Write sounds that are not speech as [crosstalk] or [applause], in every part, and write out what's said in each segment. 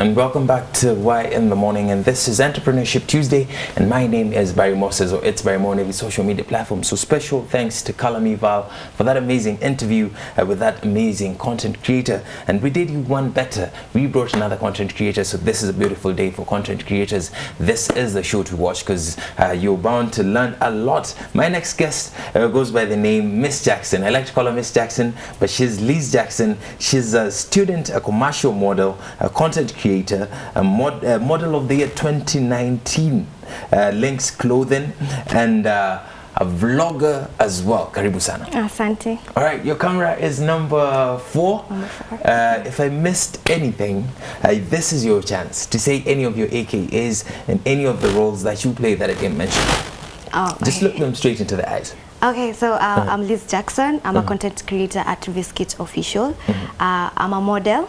And welcome back to Why in the Morning. And this is Entrepreneurship Tuesday, and my name is Barry Moses, or it's Barry Morning, social media platform. So special thanks to Kalami Val for that amazing interview uh, with that amazing content creator. And we did you one better. We brought another content creator, so this is a beautiful day for content creators. This is the show to watch because uh, you're bound to learn a lot. My next guest uh, goes by the name Miss Jackson. I like to call her Miss Jackson, but she's Liz Jackson. She's a student, a commercial model, a content creator, a, mod, a model of the year 2019, uh, Lynx Clothing, and uh, a vlogger as well. Karibu sana. Asante. All right, your camera is number four. Number four. Uh, if I missed anything, uh, this is your chance to say any of your AKAs and any of the roles that you play that I didn't mention. Oh, Just okay. look them straight into the eyes. Okay, so uh, Uh-huh. I'm Liz Jackson. I'm a content creator at Viskit Official. Mm-hmm. Uh, I'm a model.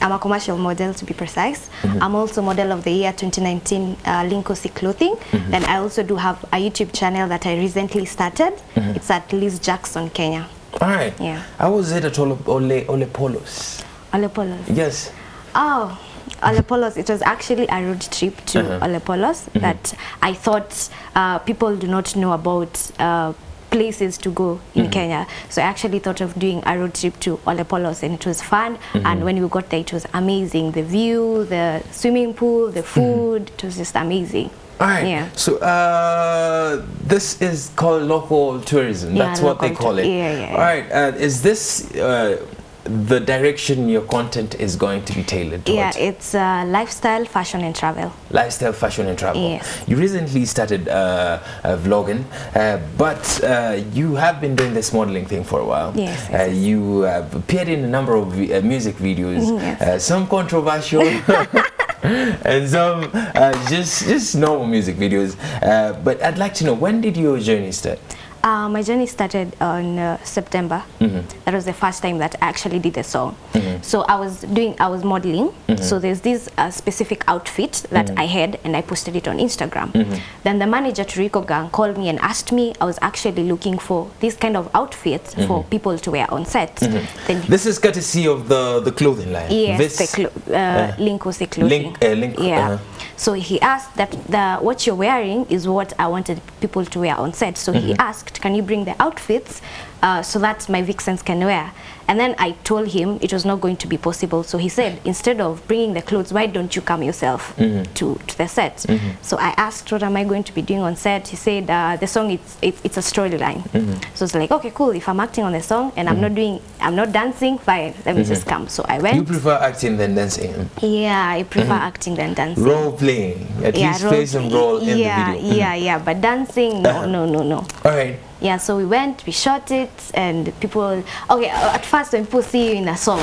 I'm a commercial model to be precise. Mm-hmm. I'm also model of the year 2019 uh, Linkosi Clothing. Mm-hmm. Then I also do have a YouTube channel that I recently started. Mm-hmm. It's at Liz Jackson Kenya. All right. Yeah. How was it at Ole, Ole, Ole Polos? Olepolos. Yes. Oh, Olepolos. It was actually a road trip to Uh-huh. Olepolos that I thought uh, people do not know about. Uh, places to go in Kenya so I actually thought of doing a road trip to Olepolos and it was fun and when we got there it was amazing the view the swimming pool the food it was just amazing All right. Yeah. So uh, this is called local tourism. Yeah, That's what they call it. yeah, yeah, All right. Uh, is this uh, the direction your content is going to be tailored towards? yeah it's uh, lifestyle fashion and travel Lifestyle, fashion, and travel. Yes. You recently started uh, uh, vlogging, uh, but uh, you have been doing this modeling thing for a while. Yes, yes, Uh, you have appeared in a number of uh, music videos, Mhm, yes. uh, some controversial. [laughs] [laughs] and some uh, just just normal music videos uh, but I'd like to know when did your journey start Uh, my journey started on uh, September. That was the first time that I actually did a song. So I was doing, I was modeling. So there's this uh, specific outfit that I had, and I posted it on Instagram. Then the manager to Rico Gang called me and asked me. I was actually looking for this kind of outfits for people to wear on set. This is courtesy of the the clothing line Yes, this the clo uh, Linkosi clothing. Link- uh, Link- yeah. uh-huh. So he asked that the what you're wearing is what I wanted people to wear on set. So he asked, can you bring the outfits uh, so that my vixens can wear? And then I told him it was not going to be possible. So he said, instead of bringing the clothes, why don't you come yourself mm-hmm. to, to the set? Mm-hmm. So I asked, what am I going to be doing on set? He said, uh, the song, it's, it's, it's a storyline. Mm-hmm. So it's like, okay, cool. If I'm acting on the song and I'm not doing, I'm not dancing, fine, let me just come. So I went. you prefer acting than dancing Yeah, I prefer acting than dancing. role playing at least play some role in the video Yeah, yeah, but dancing, no, uh-huh. no, no, no. all right Yeah, so we went, we shot it, and people. Okay, uh, at first when people see you in a song,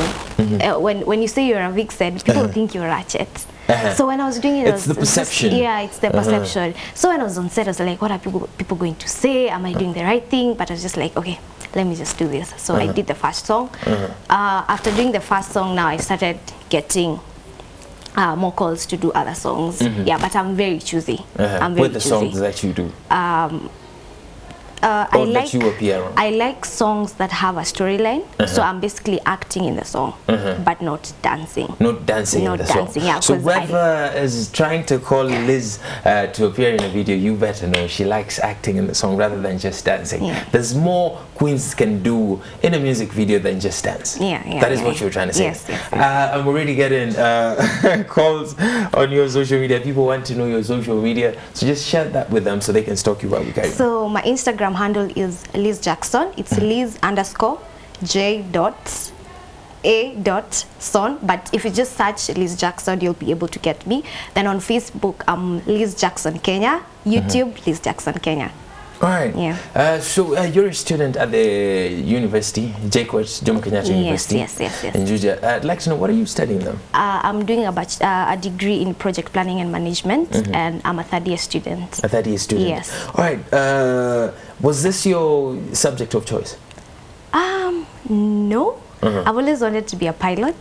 uh, when when you say you're a vixen, people think you're Ratchet. Uh-huh. So when I was doing it, It's was the just- perception. yeah, it's the Uh-huh. perception. So when I was on set, I was like, what are people people going to say? Am I doing the right thing? But I was just like, okay, let me just do this. So I did the first song. Uh, after doing the first song, now I started getting. Uh, more calls to do other songs. Yeah, but I'm very choosy. uh-huh. I'm very with the choosy. songs that you do Uh, I like you appear on. I like songs that have a storyline. So I'm basically acting in the song, but not dancing. not dancing Not in the song. dancing, yeah, so whoever is trying to call Liz uh, to appear in a video, you better know she likes acting in the song rather than just dancing. Yeah. There's more queens can do in a music video than just dance. Yeah, yeah, That is yeah, what you're trying to say. Yes, yes, yes. Uh, I'm already getting uh, [laughs] calls on your social media. People want to know your social media, so just share that with them so they can stalk you while we carry. So my Instagram handle is Liz Jackson. It's mm. Liz underscore J dot A dot son. But if you just search Liz Jackson, you'll be able to get me. Then on Facebook, I'm Liz Jackson Kenya. YouTube, mm -hmm. Liz Jackson Kenya. All right. Yeah. Uh, so uh, you're a student at the university, JKUAT, Jomo Kenyatta Yes, University yes, yes, yes. in Juja. Uh, I'd like to know what are you studying then? Uh, I'm doing a, bach- uh, a degree in project planning and management, and I'm a third year student. A third year student. Yes. All right. Uh, was this your subject of choice? Um, no. I've always wanted to be a pilot,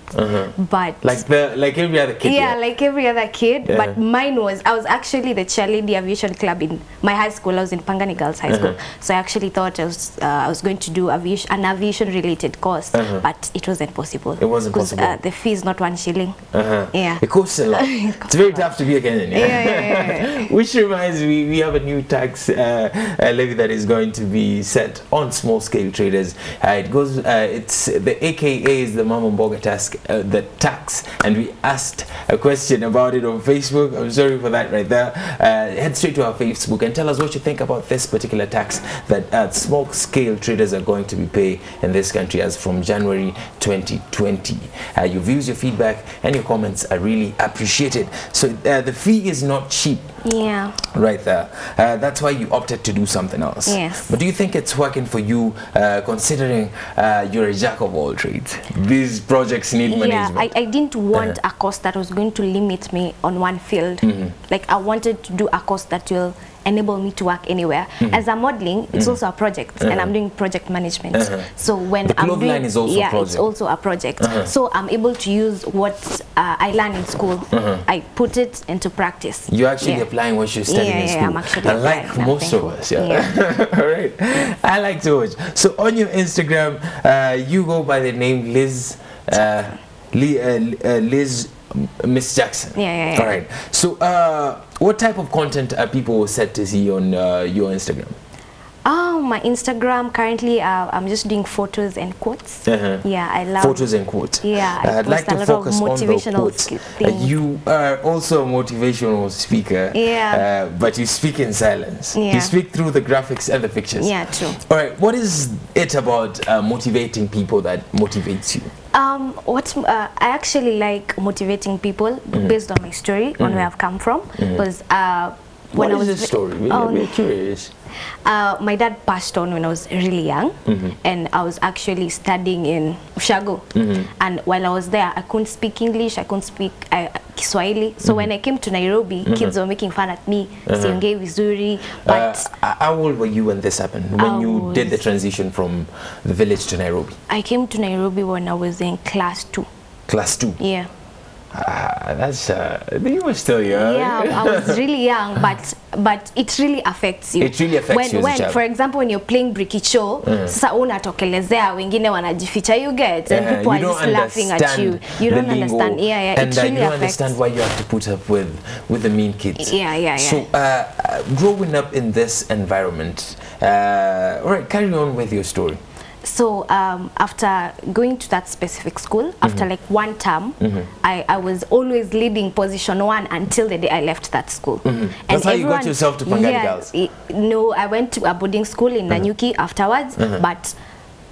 but Like the like every other kid. yeah, like every other kid. Yeah. But mine was I was actually the cheerleader aviation club in my high school. I was in Pangani Girls High School, so I actually thought I was uh, I was going to do aviation, an aviation related course, but it wasn't possible. It wasn't possible. Uh, the fee is not one shilling. Uh-huh. Yeah. It costs a lot. [laughs] it's very tough to be a Kenyan. Yeah, yeah, yeah, [laughs] Which reminds me, we have a new tax uh, uh, levy that is going to be set on small scale traders. Uh, it goes, uh, it's the AKA is the Mama Mboga task, uh, the tax, and we asked a question about it on Facebook. I'm sorry for that right there. Uh, head straight to our Facebook and tell us what you think about this particular tax that uh, small scale traders are going to be paying in this country as from January 2020. Uh, your views, your feedback, and your comments are really appreciated. So uh, the fee is not cheap. Yeah. Right there. Uh, that's why you opted to do something else. Yes. But do you think it's working for you, uh, considering uh, you're a jack of all trades? These projects need Yeah, management. I, I didn't want Uh-huh. a course that was going to limit me on one field. Mm-hmm. Like I wanted to do a course that will enable me to work anywhere. Mm-hmm. As I'm modeling, it's also a project, and I'm doing project management. Uh-huh. So when The I'm doing, is also a yeah, it's also a project. Uh-huh. So I'm able to use what uh, I learn in school. I put it into practice. You're actually Yeah. applying what you're studying Yeah, in yeah, school. I'm actually Unlike applying most of us, yeah. [laughs] All right. I like to watch. So on your Instagram, uh, you go by the name Liz, uh, uh, uh, Liz Miss Jackson. Yeah, yeah, yeah. All right. So uh, what type of content are people set to see on uh, your Instagram? Oh, my Instagram currently, uh, I'm just doing photos and quotes. Uh-huh. Yeah, I love Photos and quotes. Yeah, I Uh, I'd like to lot of focus on the motivational quotes. Uh, you are also a motivational speaker. Yeah. Uh, but you speak in silence. Yeah. You speak through the graphics and the pictures. Yeah, true. All right. What is it about uh, motivating people that motivates you? Um, what's uh, I actually like motivating people Mm-hmm. based on my story, on where I've come from. Because uh, What when I is was the ve- story? We're, Oh, we're curious. uh, my dad passed on when I was really young, Mm-hmm. and I was actually studying in Ushago. Mm-hmm. And while I was there, I couldn't speak English, I couldn't speak uh, Kiswahili. So Mm-hmm. when I came to Nairobi, mm -hmm. kids were making fun at me, siongei vizuri, but Uh, how old were you when this happened? When I you did the transition from the village to Nairobi? I came to Nairobi when I was in class two. Class two. Yeah. Ah, that's uh, you were still young. Yeah, I was [laughs] really young, but but it really affects you. It really affects when, you as a when, child. For example, when you're playing brikicho, sasa unatokelezea wengine wanajificha you get and Yeah, people are just laughing at you. You don't lingo, understand. Yeah, yeah. and it uh, really you don't affects. understand why you have to put up with with the mean kids. Yeah, yeah, yeah. So, uh, uh, growing up in this environment, uh, all right, carry on with your story. So um, after going to that specific school, Mm-hmm. after like one term, mm -hmm. I, I was always leading position one until the day I left that school. Mm-hmm. and That's how you got yourself to Pangani yeah, Girls? It, no, I went to a boarding school in mm -hmm. Nanyuki afterwards, but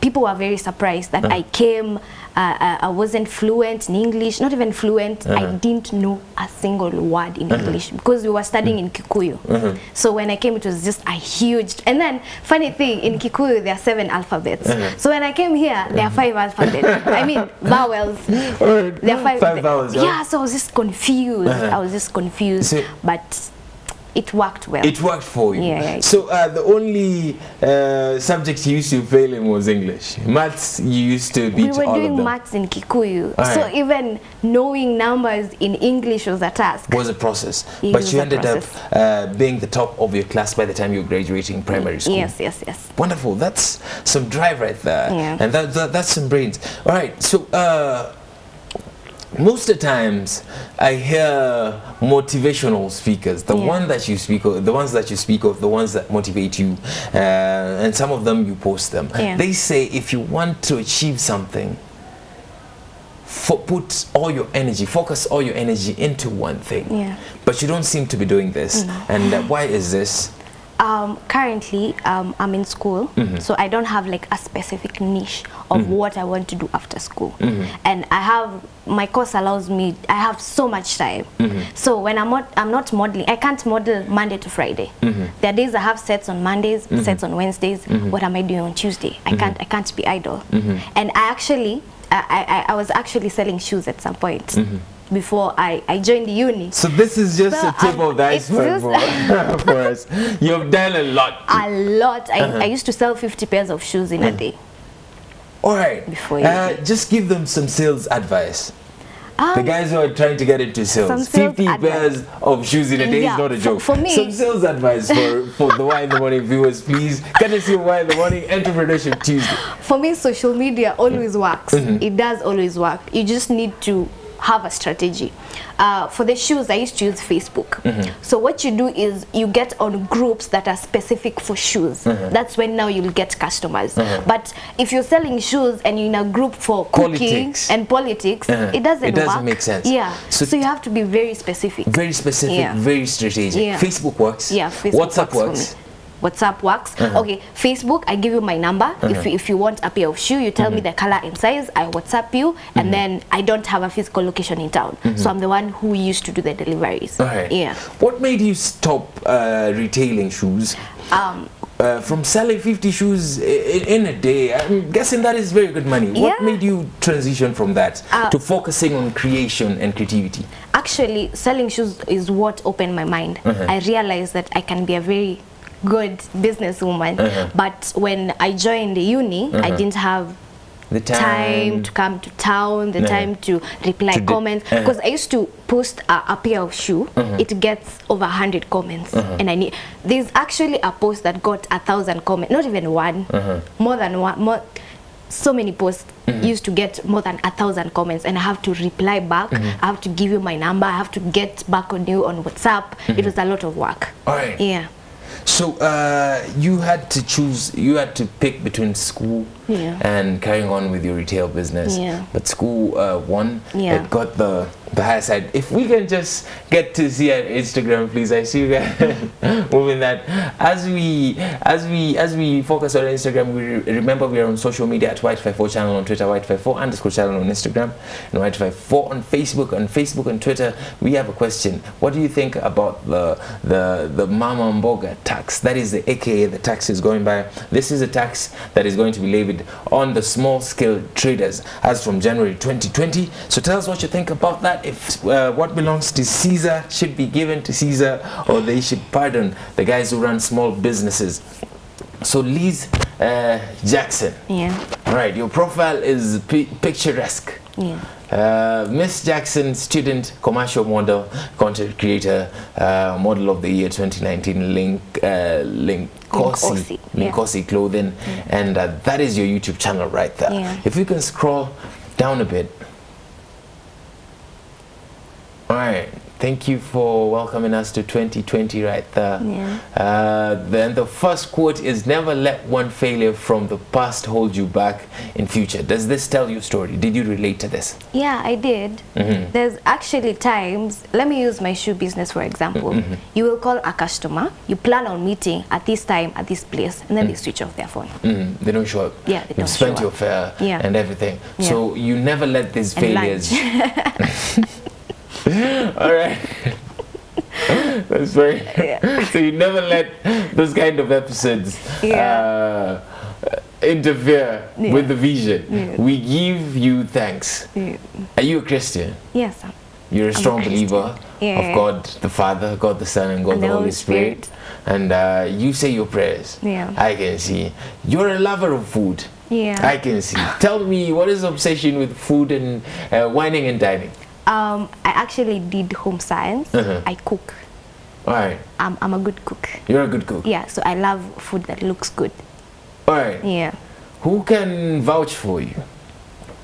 people were very surprised that Uh-huh. I came. Uh, uh, I wasn't fluent in English, not even fluent. Uh-huh. I didn't know a single word in uh -huh. English because we were studying in Kikuyu. Uh-huh. So when I came, it was just a huge. And then, funny thing, in Kikuyu there are seven alphabets. Uh-huh. So when I came here, there are five alphabets. I mean [laughs] vowels. There are five. five vowels. yeah? Yeah, so I was just confused. Uh-huh. I was just confused, See, but it worked well. It worked for you. Yeah, yeah. So uh, the only uh, subject you used to fail in was English. Maths you used to beat we were all of doing them. maths in Kikuyu, so even knowing numbers in English was a task. was a process, It but you ended up uh, being the top of your class by the time you were graduating primary school. Yes, yes, yes. Wonderful. That's some drive right there. Yeah. And that, that that's some brains. All right. So uh, most of the times I hear motivational speakers. The Yeah. one that you speak of, the ones that you speak of, the ones that motivate you, uh, and some of them you post them. Yeah. They say if you want to achieve something, put all your energy, focus all your energy into one thing. Yeah. But you don't seem to be doing this. And uh, why is this? Um, currently, um, I'm in school, Mm-hmm. so I don't have like a specific niche of mm -hmm. what I want to do after school. Mm-hmm. And I have my course allows me. I have so much time. Mm-hmm. So when I'm not, I'm not modeling. I can't model Monday to Friday. Mm-hmm. There are days I have sets on Mondays, sets on Wednesdays. What am I doing on Tuesday? I can't. I can't be idle. And I actually, I, I, I was actually selling shoes at some point. Before I, I joined the uni. So this is just So, a tip um, of the iceberg for, [laughs] for us. You've done a lot. a lot. I, Uh-huh. I used to sell 50 pairs of shoes in a day. All right. Before you uh, just give them some sales advice. the Um, guys who are trying to get into sales, Some sales 50 advice. pairs of shoes in a day Yeah, is not a for- joke. for me- some sales advice for, for the Why in the Morning viewers, please. Can I see Why in the Morning Entrepreneurship Tuesday? For me, social media always works. Mm-hmm. It does always work. You just need to have a strategy. Uh, for the shoes, I used to use Facebook. Mm-hmm. So what you do is you get on groups that are specific for shoes. Mm-hmm. That's when now you'll get customers. But if you're selling shoes and you're in a group for cooking Politics. and politics, Uh-huh. it doesn't It doesn't work. make sense. Yeah. So- So, you have to be very specific. Very specific, Yeah. very strategic. Yeah. Facebook works. Yeah, Facebook WhatsApp works. works. WhatsApp works. Okay, Facebook, I give you my number. If, you, if you want a pair of shoe, you tell me the color and size. I WhatsApp you, and then I don't have a physical location in town, so I'm the one who used to do the deliveries. Right. Yeah. What made you stop uh, retailing shoes? Um, uh, from selling 50 shoes in, in a day, I'm guessing that is very good money. What Yeah. made you transition from that Uh, to focusing on creation and creativity? actually, selling shoes is what opened my mind. I realized that I can be a very good businesswoman, but when I joined uni, I didn't have The time to come to town, the no. time to reply To comments. comments. uh-huh. Because I used to post a, a pair of shoe, it gets over 100 comments. And I need, there's actually a post that got a thousand comments, not even one, more than one, more, so many posts used to get more than a thousand comments and I have to reply back, I have to give you my number, I have to get back on you on WhatsApp. It was a lot of work. Right. Yeah. So uh, you had to choose, you had to pick between school Yeah. and carrying on with your retail business. Yeah. But school uh, won. Yeah. It got the the higher side. If we can just get to see our Instagram, please. I see you guys [laughs] moving that. As we as we as we focus on Instagram, we re- remember we are on social media at Y254 channel on Twitter, Y254 underscore channel on Instagram, and Y254 on Facebook. On Facebook and Twitter, we have a question. What do you think about the the the Mama Mboga tax? That is the AKA the tax is going by. This is a tax that is going to be levied on the small scale traders as from January 2020. So tell us what you think about that. If uh, what belongs to Caesar should be given to Caesar, or they should pardon the guys who run small businesses. So Liz uh, Jackson. Yeah. All right, your profile is pi picturesque. Yeah. Uh, Miss Jackson, student, commercial model, content creator, uh, model of the year 2019, Link, uh, Linkosi, Linkosi, yeah. Clothing, and uh, that is your YouTube channel right there. Yeah. If you can scroll down a bit. All right. Thank you for welcoming us to 2020 right there. Yeah. Uh, then the first quote is never let one failure from the past hold you back in future. Does this tell your story? Did you relate to this? Yeah, I did. Mm-hmm. There's actually times, let me use my shoe business for example. Mm-hmm. You will call a customer, you plan on meeting at this time, at this place, and then they switch off their phone. Mm, they don't show up. Yeah, they You've don't spent your fare Yeah. and everything. Yeah. So you never let these And failures. [laughs] [laughs] [laughs] All right. That's very. so you never let those kind of episodes uh, interfere Yeah. with the vision. Yeah. We give you thanks. Yeah. Are you a Christian? Yes. I'm- You're a I'm a strong Christian. believer Yeah. of God the Father, God the Son, and God And the Holy Holy Spirit. And uh, you say your prayers. Yeah. I can see. You're a lover of food. Yeah. I can see. Tell me, what is the obsession with food and uh, whining and dining? Um, I actually did home science. Uh-huh. I cook. All right. I'm, I'm a good cook. You're a good cook. Yeah, so I love food that looks good. All right. Yeah. Who can vouch for you?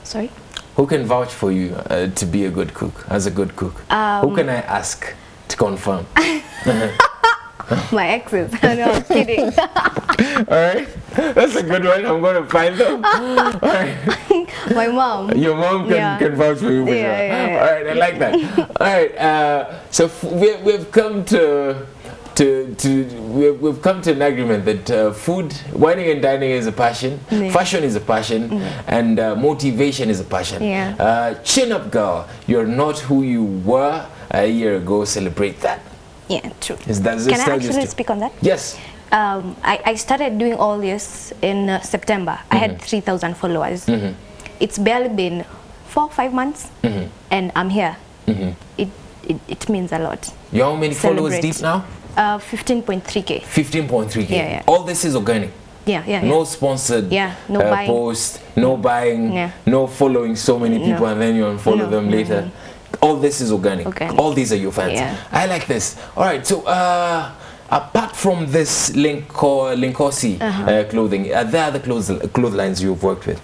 Sorry? Who can vouch for you uh, to be a good cook, as a good cook? Um, Who can I ask to confirm? [laughs] [laughs] My exes. [laughs] no, I'm kidding. [laughs] All right. That's a good one. I'm going to find them. [laughs] All right. My mom. Your mom can, Yeah. can vouch for you. for Yeah, sure. yeah, yeah. All right, I like that. All right, uh, so f- we, we've come to to to we've, we've come to an agreement that uh, food, whining and dining is a passion, Yeah. fashion is a passion, and uh, motivation is a passion. Yeah. Uh, chin up, girl. You're not who you were a year ago. Celebrate that. Yeah, true. Is that- does Can I actually speak on that? Yes. Um, I, I started doing all this in uh, September. I Mm-hmm. had 3,000 followers. It's barely been four, five months, Mm-hmm. and I'm here. It, it, it means a lot. You're how many followers deep now? Uh, 15.3k. 15.3k. Yeah, yeah. All this is organic. Yeah, yeah, No yeah. sponsored Yeah, no uh, buying. post, no buying, Yeah. no following so many people No. and then you unfollow No, them later. All this is organic. Organic. All these are your fans. Yeah. I like this. All right, so uh, apart from this Linko, Linkosi Uh-huh. uh, clothing, are there other clothes, cloth lines you've worked with?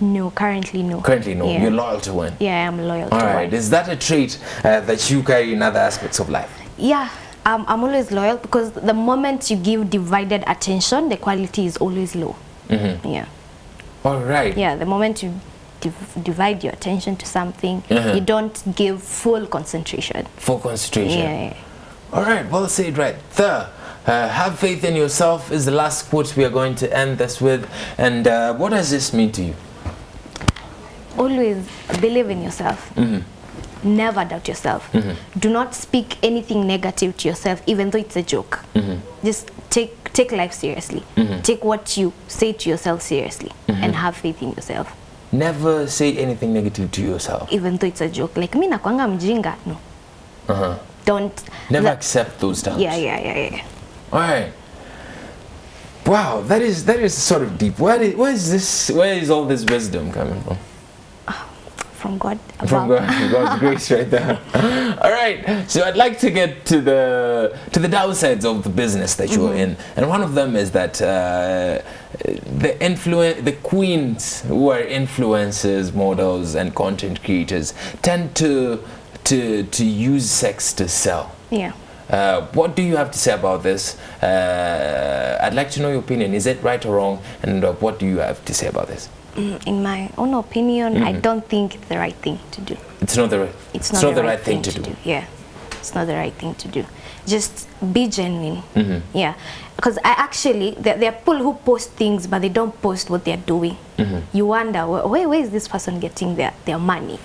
No, currently no. Currently, no. Yeah. You're loyal to one. Yeah, I am loyal All to right. one. Is that a trait uh, that you carry in other aspects of life? Yeah, um, I'm always loyal because the moment you give divided attention, the quality is always low. Mm-hmm. Yeah, All right. yeah. The moment you div- divide your attention to something, Uh-huh. you don't give full concentration. Full concentration. Yeah, yeah. All right, well said right there. Uh, have faith in yourself is the last quote we are going to end this with. And uh, what does this mean to you? Always believe in yourself. Never doubt yourself. Do not speak anything negative to yourself, even though it's a joke. Just take take life seriously. Take what you say to yourself seriously, and have faith in yourself, Never say anything negative to yourself. even though it's a joke. Like mi nakwanga mjinga. No, Uh-huh. don't. Never that- accept those terms. yeah, yeah, yeah, yeah. All right. Wow, that is that is sort of deep. Where is, where is this? Where is all this wisdom coming from? From God. From. God, God's [laughs] grace, right there. [laughs] All right. So I'd like to get to the to the downsides of the business that you're in, and one of them is that uh, the influence, the queens who are influencers, models, and content creators tend to to to use sex to sell. Yeah. Uh, what do you have to say about this? Uh, I'd like to know your opinion. Is it right or wrong? And uh, what do you have to say about this? Mm, In my own opinion, I don't think it's the right thing to do. It's not the right. It's not, the, right, thing, to, do. Yeah, it's not the right thing to do. Just be genuine. Mm-hmm. Yeah, because I actually there, there are people who post things but they don't post what they're doing. Mm-hmm. You wonder where, where where is this person getting their their money,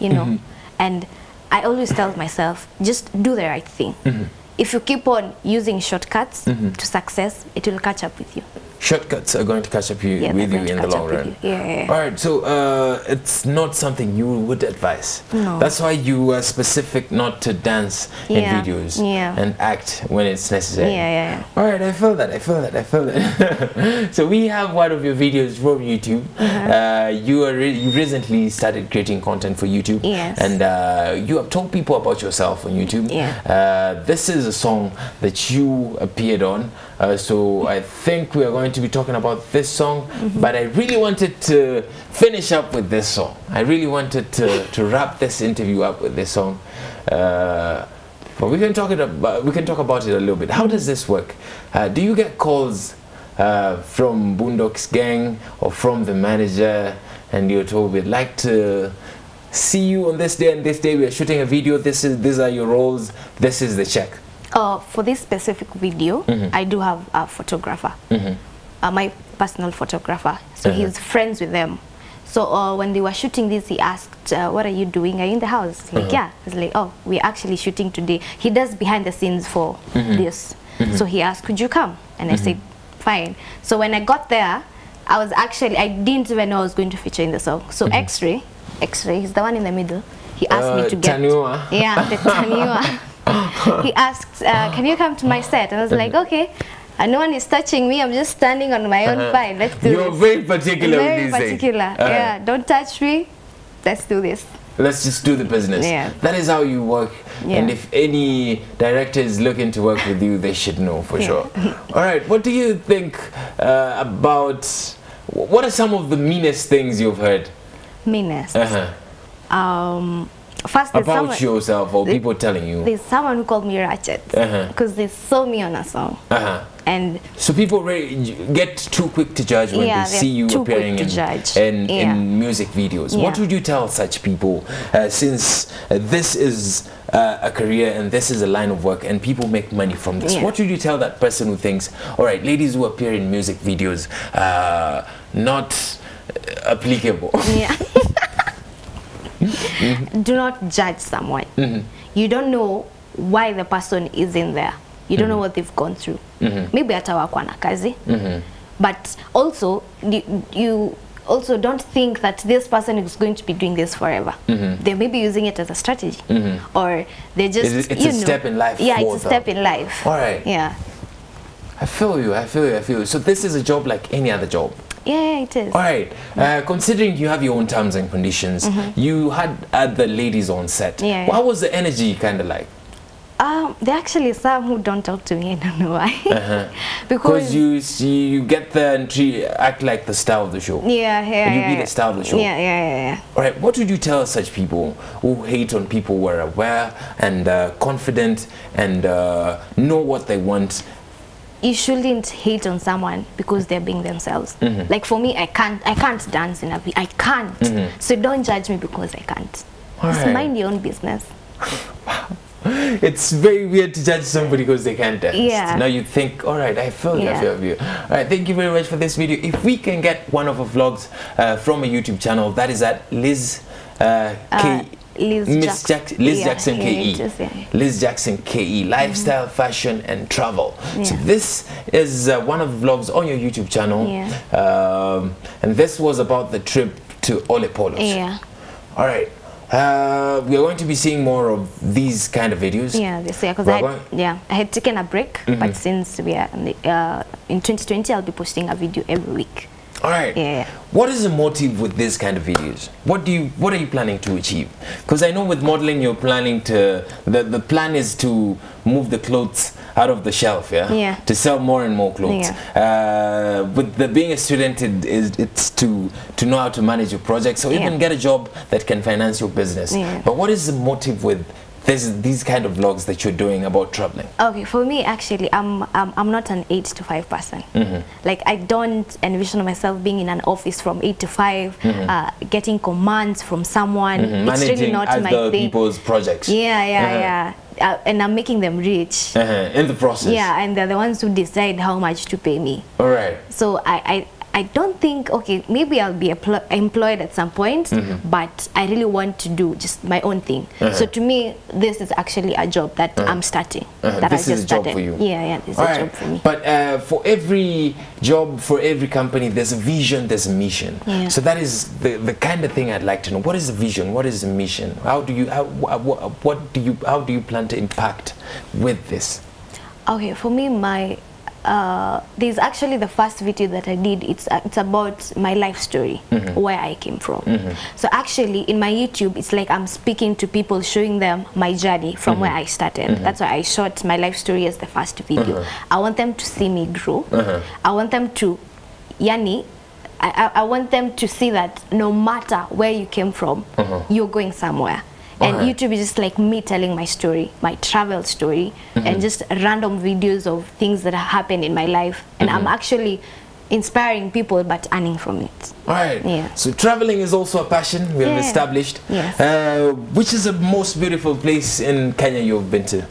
you know? Mm-hmm. And I always tell myself just do the right thing. Mm-hmm. If you keep on using shortcuts mm -hmm. to success, it will catch up with you. Shortcuts are going to catch up you, Yeah, with you in the long run. Yeah, yeah, yeah. All right, so uh, it's not something you would advise. No. That's why you are specific not to dance in videos yeah. and act when it's necessary. Yeah, yeah, yeah. All right, I feel that. I feel that. I feel that. [laughs] so we have one of your videos from YouTube. Uh-huh. Uh, you are re- you recently started creating content for YouTube. Yes. And uh, you have told people about yourself on YouTube. Yeah. Uh, this is a song that you appeared on. Uh, so I think we are going to be talking about this song. Mm-hmm. But I really wanted to finish up with this song. I really wanted to, to wrap this interview up with this song. Uh, but we can talk it about, we can talk about it a little bit. How does this work? Uh, do you get calls uh, from Boondocks gang or from the manager, and you're told we'd like to see you on this day and this day. We are shooting a video. This is these are your roles. This is the check. Uh, for this specific video, Mm-hmm. I do have a photographer, uh, my personal photographer. So Uh-huh. he's friends with them. So uh, when they were shooting this, he asked, uh, "What are you doing? Are you in the house?" Like, Uh-huh. yeah. He's like, "Oh, we're actually shooting today." He does behind the scenes for Mm-hmm. this. So he asked, "Could you come?" And I said, "Fine." So when I got there, I was actually I didn't even know I was going to feature in the song. So X-ray, X-ray, he's the one in the middle. He asked Uh, me to get Taniwa. yeah, the [laughs] Taniwa. [laughs] he asked, uh, "Can you come to my set?" And I was like, "Okay." And no one is touching me. I'm just standing on my own fine. Let's do You're this. very particular Very with these things. particular. Uh-huh. Yeah, don't touch me. Let's do this. Let's just do the business. Yeah. That is how you work. Yeah. And if any director is looking to work with you, they should know for sure. [laughs] All right. What do you think uh, about? What are some of the meanest things you've heard Meanness. uh-huh. Um, first, about someone, yourself or people telling you? there's someone who called me Ratchet Uh-huh. because they saw me on a song. Uh-huh. And So people get too quick to judge when Yeah, they see you appearing in, judge. in, Yeah. in music videos. What would you tell such people uh, since uh, this is uh, a career and this is a line of work and people make money from this? Yeah. What would you tell that person who thinks, all right, ladies who appear in music videos, uh, not uh, applicable? Yeah. [laughs] Mm-hmm. Do not judge someone. Mm-hmm. You don't know why the person is in there. You don't Mm-hmm. know what they've gone through. Mm-hmm. Maybe hata wako na kazi. Mm-hmm. But also you, you also don't think that this person is going to be doing this forever. They may be using it as a strategy, or they just It's- it's you a know, step in life Yeah, it's a them. step in life. All right. Yeah. I feel you. I feel you. I feel you. So this is a job like any other job. Yeah, yeah, it is. All right. Uh, considering you have your own terms and conditions, you had other ladies on set. Yeah, yeah. What was the energy kind of like? Um, there are actually some who don't talk to me. I don't know why. [laughs] Because because you see, you get there and act like the star of the show. yeah, yeah, you yeah, be yeah. the star of the show. Yeah, yeah, yeah, yeah. All right. What would you tell such people who hate on people who are aware and uh, confident and uh, know what they want? You shouldn't hate on someone because they're being themselves. Mm-hmm. Like for me, I can't, I can't dance in a, I can't. So don't judge me because I can't. Just Alright. mind your own business. [laughs] It's very weird to judge somebody because they can't dance. Yeah. Now you think, all right, I feel you, I Yeah. feel you. All right, thank you very much for this video. If we can get one of our vlogs uh, from a YouTube channel, that is at Liz uh, K. Liz Miss Jack- Jackson, Liz yeah, Jackson KE. yeah. Liz Jackson KE, lifestyle, fashion, and travel. So this is uh, one of the vlogs on your YouTube channel, Yeah. um, and this was about the trip to Ole Polos. Yeah, All right. Uh, we are going to be seeing more of these kind of videos. yeah, this year because We're I, going- yeah, I had taken a break, but since we are in, the, uh, in 2020, I'll be posting a video every week. All right. Yeah. What is the motive with this kind of videos? What do you What are you planning to achieve? Because I know with modeling, you're planning to the the plan is to move the clothes out of the shelf, yeah. Yeah. To sell more and more clothes. Uh, with the being a student, it is it's to to know how to manage your project, so Yeah. even get a job that can finance your business. Yeah. But what is the motive with this these kind of vlogs that you're doing about traveling? Okay, for me, actually, I'm I'm, I'm not an eight to five person. Mm-hmm. Like I don't envision myself being in an office from eight to 5 uh, getting commands from someone. Mm-hmm. Managing really not my other thing. people's projects. Yeah, yeah, Uh-huh. yeah. Uh, and I'm making them rich. Uh-huh. In the process. Yeah, and they're the ones who decide how much to pay me. All right. So I, I, I don't think, okay, maybe I'll be emplo- employed at some point, Mm-hmm. but I really want to do just my own thing. Uh-huh. So to me, this is actually a job that I'm starting. Uh, that this I is just a job started. for you. Yeah, yeah, this is All a right. job for me. But uh, for every job, for every company, there's a vision, there's a mission. Yeah. So that is the, the kind of thing I'd like to know. What is the vision? What is the mission? How do you how, what, what do you how do you plan to impact with this? Okay, for me, my uh, there's actually the first video that I did. It's uh, it's about my life story, mm -hmm. where I came from. Mm -hmm. So actually, in my YouTube, it's like I'm speaking to people, showing them my journey from mm -hmm. where I started. That's why I shot my life story as the first video. I want them to see me grow. I want them to, yani. I, I I want them to see that no matter where you came from, you're going somewhere. And Alright. YouTube is just like me telling my story, my travel story, Mm-hmm. and just random videos of things that happened in my life. And Mm-hmm. I'm actually inspiring people but earning from it. Right. Yeah. So traveling is also a passion we have Yeah. established. Yes. Uh, which is the most beautiful place in Kenya you've been to?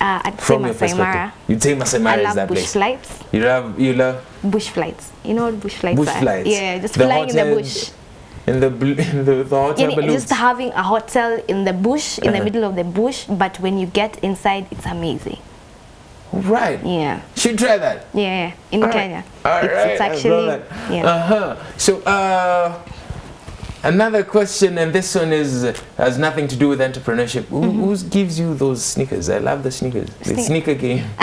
Uh, I'd say From your Masai perspective, Mara. you'd say Masai Mara I is that bush place. flights. You love you love Bush flights. You know what bush flights bush are? flights. Yeah, just The flying in the bush. In the [laughs] in the, the hot air Yeah, balloons. just having a hotel in the bush, in Uh-huh. the middle of the bush, but when you get inside, it's amazing. Right. Yeah, Should try that. yeah, in All right. Kenya. All it's, right, it's actually, yeah. Uh-huh. So, uh, another question, and this one is has nothing to do with entrepreneurship. Who, who gives you those sneakers? I love the sneakers. The sneaker game [laughs]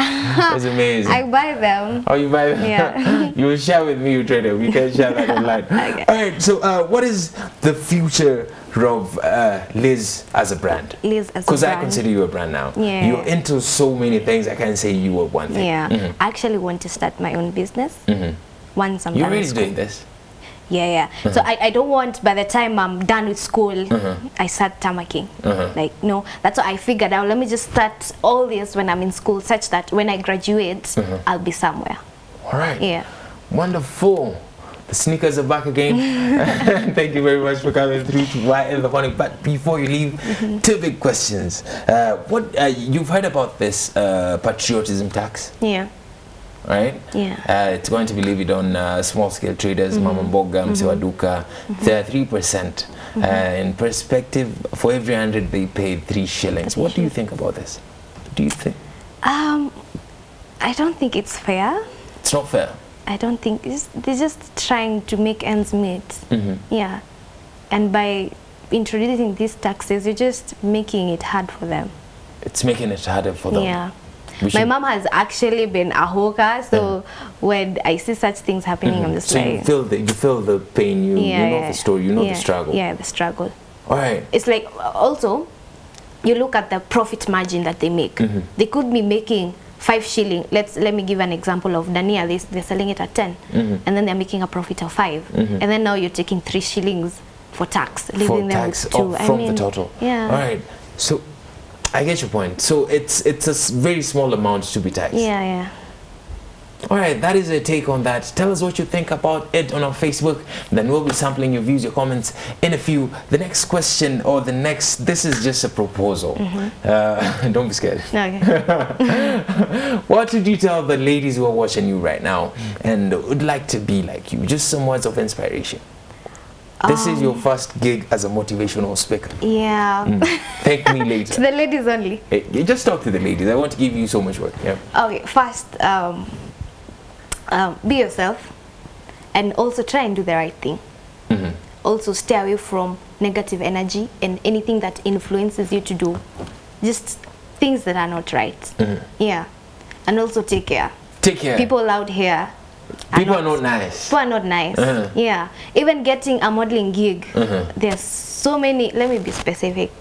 is amazing. I buy them. Oh, you buy them? Yeah. [laughs] you will share with me, you trader. We can share that [laughs] online. Okay. All right. So, uh, what is the future of uh, Liz as a brand? Liz as a Because I consider you a brand now. Yeah. You're into so many things. I can't say you were one thing. Yeah, I actually want to start my own business once I'm You're really school. doing this. Yeah, yeah. So I, I don't want by the time I'm done with school, Uh-huh. I start tamacking. Like, no, that's what I figured out. Let me just start all this when I'm in school, such that when I graduate, Uh-huh. I'll be somewhere. All right. Yeah. Wonderful. The sneakers are back again. [laughs] [laughs] Thank you very much for coming through to Why in the Morning. But before you leave, Mm-hmm. two big questions. Uh, what uh, you've heard about this uh, patriotism tax, Yeah. Right? Yeah. Uh, it's going to be levied on uh, small-scale traders, mama mboga, msewaduka. They're three percent. Uh, in perspective, for every hundred they pay three shillings. What do you think about this? Do you think Um, I don't think it's fair. it's not fair? I don't think it's, they're just trying to make ends meet. Mhm. Yeah. And by introducing these taxes, you're just making it hard for them. It's making it harder for them. Yeah. We My mom has actually been a hawker, so when I see such things happening, I'm just So you feel the you feel the pain. You yeah, you know yeah, the story. You know yeah, the struggle. Yeah, the struggle. All right. It's like also, you look at the profit margin that they make. Mm-hmm. They could be making five shilling. Let's let me give an example of Dania. They, they're selling it at 10 Mm-hmm. and then they're making a profit of 5 and then now you're taking three shillings for tax, For them tax two. off I from mean, the total. Yeah. All right. So I get your point. So it's it's a very small amount to be taxed. Yeah, yeah. All right, that is a take on that. Tell us what you think about it on our Facebook. Then we'll be sampling your views, your comments in a few. The next question or the next, this is just a proposal. Mm-hmm. Uh, [laughs] don't be scared. Okay. [laughs] What would you tell the ladies who are watching you right now and would like to be like you? Just some words of inspiration. This is your Um, first gig as a motivational speaker. yeah. Thank me later. [laughs] to the ladies only. Hey, just talk to the ladies. I want to give you so much work. Yeah. Okay, first, um, um, be yourself and also try and do the right thing. Mhm. Also, stay away from negative energy and anything that influences you to do just things that are not right. Yeah. And also take care. Take care. People out here. People are not nice. People are not nice. Uh-huh. Yeah. Even getting a modeling gig, Uh-huh. there's so many, let me be specific.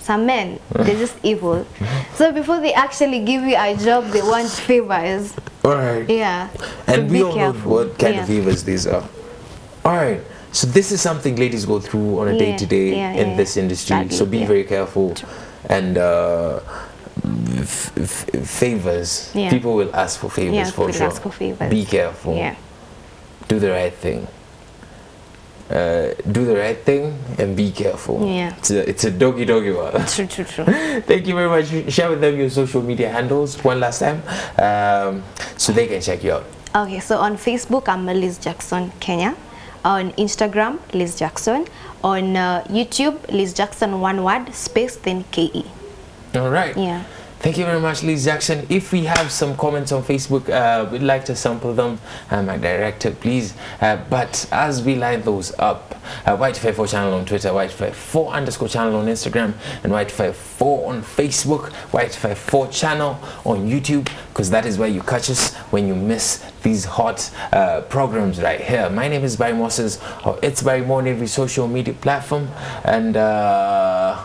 Some men, Uh-huh. they're just evil. So before they actually give you a job, they want favors. All right. Yeah. So And we be all know careful. what kind of Yeah. favors these are. All right. So this is something ladies go through on a Yeah, day to day yeah, in this industry. so be very careful. And uh, favors. Yeah. People will ask for favors Yeah, for sure. ask for favors. Be careful. Yeah. Do the right thing. Uh, do the right thing and be careful. Yeah. It's a, it's a doggy doggy one. [laughs] True, true, true. [laughs] Thank you very much. Share with them your social media handles one last time um, so they can check you out. Okay, so on Facebook, I'm Liz Jackson Kenya. On Instagram, Liz Jackson. On uh, YouTube, Liz Jackson, one word, space, then KE. All right. Yeah. Thank you very much, Liz Jackson. If we have some comments on Facebook, uh, we'd like to sample them. Uh, my director, please. Uh, but as we line those up, uh, Y254 channel on Twitter, Y254 underscore channel on Instagram, and Y254 on Facebook, Y254 channel on YouTube, because that is where you catch us when you miss these hot uh, programs right here. My name is Barry Moses, or It's Barry More on every social media platform, and uh,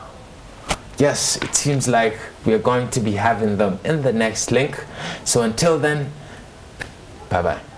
yes, it seems like we are going to be having them in the next link. So until then, bye bye.